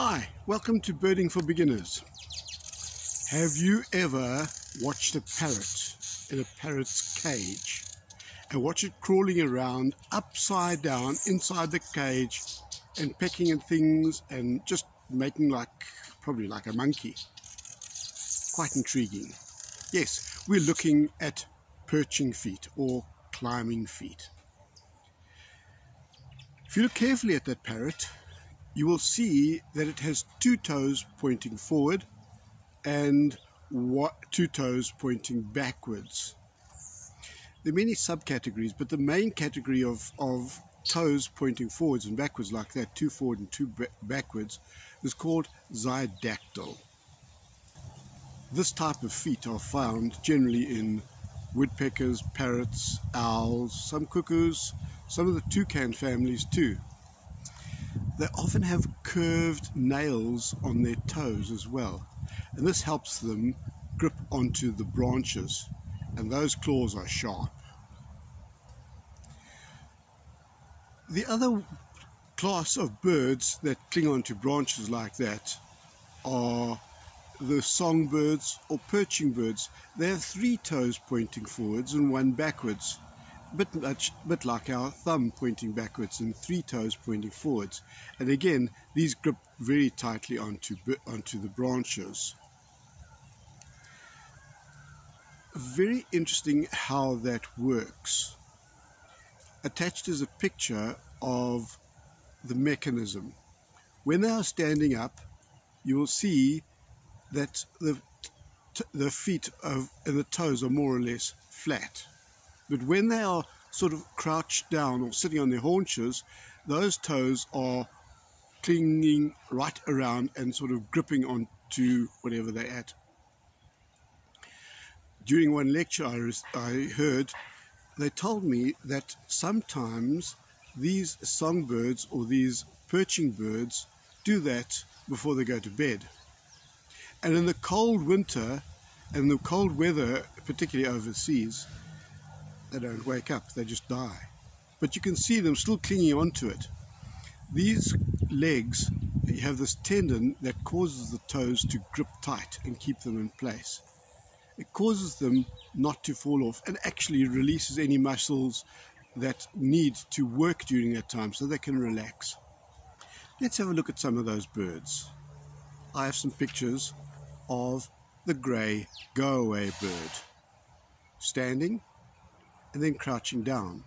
Hi, welcome to Birding for Beginners. Have you ever watched a parrot in a parrot's cage and watch it crawling around upside down inside the cage and pecking at things and just making like, probably like a monkey? Quite intriguing. Yes, we're looking at perching feet or climbing feet. If you look carefully at that parrot, you will see that it has two toes pointing forward and two toes pointing backwards. There are many subcategories, but the main category of, of toes pointing forwards and backwards like that, two forward and two backwards, is called zygodactyl. This type of feet are found generally in woodpeckers, parrots, owls, some cuckoos, some of the toucan families too. They often have curved nails on their toes as well, and this helps them grip onto the branches, and those claws are sharp. The other class of birds that cling onto branches like that are the songbirds or perching birds. They have three toes pointing forwards and one backwards bit bit like our thumb pointing backwards and three toes pointing forwards. And again these grip very tightly onto onto the branches. Very interesting how that works. Attached is a picture of the mechanism. When they are standing up you will see that the the feet of, and the toes are more or less flat but when they are sort of crouched down or sitting on their haunches, those toes are clinging right around and sort of gripping onto whatever they're at. During one lecture I, I heard, they told me that sometimes these songbirds or these perching birds do that before they go to bed. And in the cold winter and the cold weather, particularly overseas, they don't wake up, they just die. But you can see them still clinging onto it. These legs, you have this tendon that causes the toes to grip tight and keep them in place. It causes them not to fall off and actually releases any muscles that need to work during that time so they can relax. Let's have a look at some of those birds. I have some pictures of the grey go-away bird. Standing and then crouching down.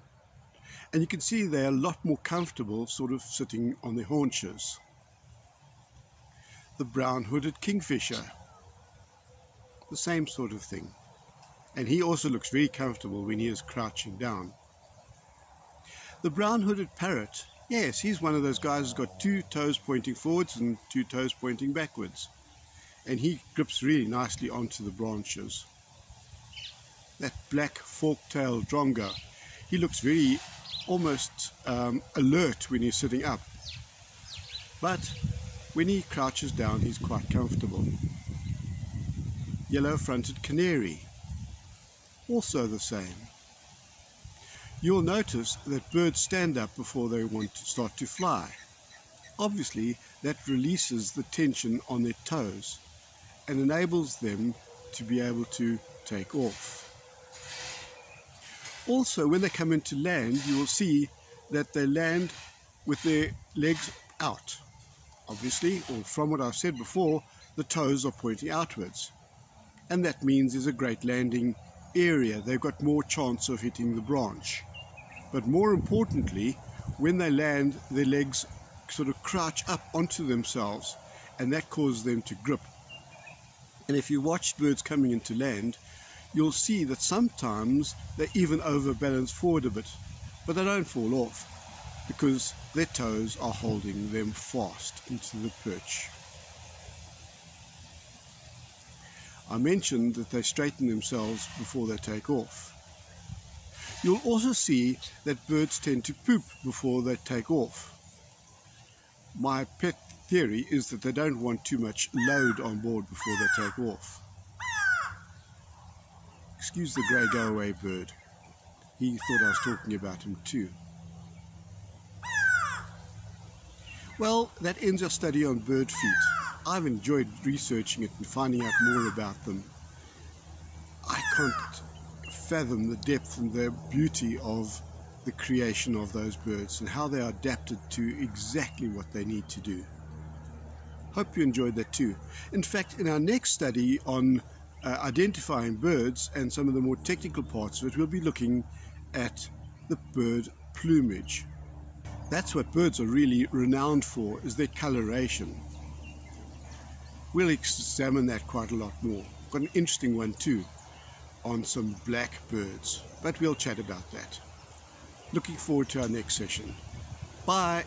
And you can see they're a lot more comfortable sort of sitting on their haunches. The brown-hooded kingfisher, the same sort of thing. And he also looks very comfortable when he is crouching down. The brown-hooded parrot, yes, he's one of those guys who's got two toes pointing forwards and two toes pointing backwards. And he grips really nicely onto the branches that black fork-tailed drongo. He looks very almost um, alert when he's sitting up. But when he crouches down, he's quite comfortable. Yellow-fronted canary, also the same. You'll notice that birds stand up before they want to start to fly. Obviously, that releases the tension on their toes and enables them to be able to take off. Also, when they come into land, you will see that they land with their legs out. Obviously, or from what I've said before, the toes are pointing outwards. And that means there's a great landing area. They've got more chance of hitting the branch. But more importantly, when they land, their legs sort of crouch up onto themselves, and that causes them to grip. And if you watch birds coming into land, you'll see that sometimes they even overbalance forward a bit, but they don't fall off because their toes are holding them fast into the perch. I mentioned that they straighten themselves before they take off. You'll also see that birds tend to poop before they take off. My pet theory is that they don't want too much load on board before they take off. Excuse the grey go-away bird. He thought I was talking about him too. Well, that ends our study on bird feet. I've enjoyed researching it and finding out more about them. I can't fathom the depth and the beauty of the creation of those birds and how they are adapted to exactly what they need to do. Hope you enjoyed that too. In fact, in our next study on uh, identifying birds and some of the more technical parts of it, we'll be looking at the bird plumage. That's what birds are really renowned for, is their coloration. We'll examine that quite a lot more. Got an interesting one too on some black birds, but we'll chat about that. Looking forward to our next session. Bye.